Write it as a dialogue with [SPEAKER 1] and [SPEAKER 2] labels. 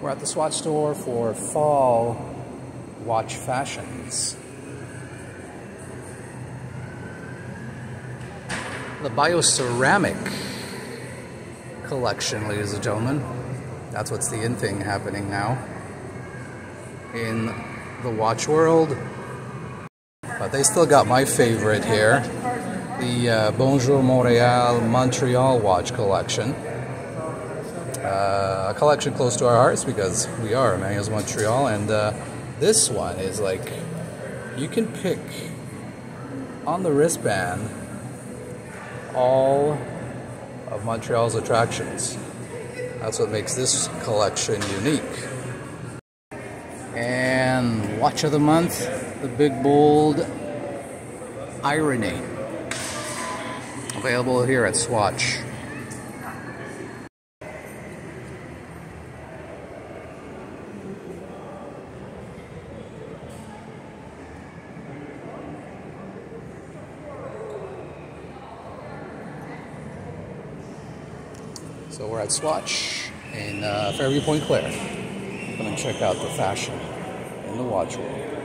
[SPEAKER 1] We're at the Swatch store for fall watch fashions. The Bioceramic collection, ladies and gentlemen. That's what's the in thing happening now in the watch world. But they still got my favorite here, the uh, Bonjour Montreal Montreal watch collection. Uh, a collection close to our hearts because we are Emmanuel's Montreal, and uh, this one is like you can pick on the wristband all of Montreal's attractions. That's what makes this collection unique. And watch of the month, the big bold irony. Available here at Swatch. So we're at Swatch in uh, Fairview Pointe Claire. Come and check out the fashion in the watch world.